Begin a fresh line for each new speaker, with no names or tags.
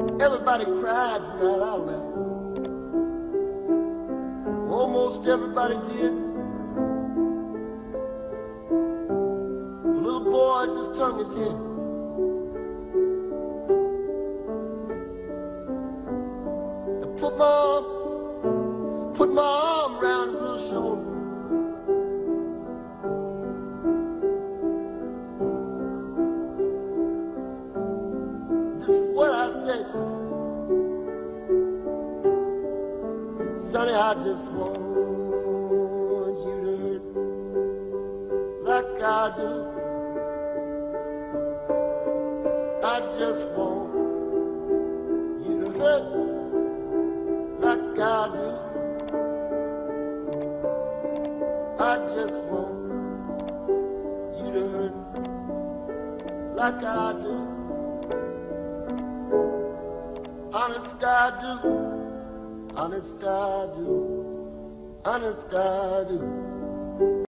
everybody cried the night I left. Almost everybody did. The little boy just hung his head. Put my arm, put my arm around his Sonny, I just want you to hurt like I do. I just want you to hurt like I do. I just want you to hurt like I do. Honest I do. Honest I. Honest.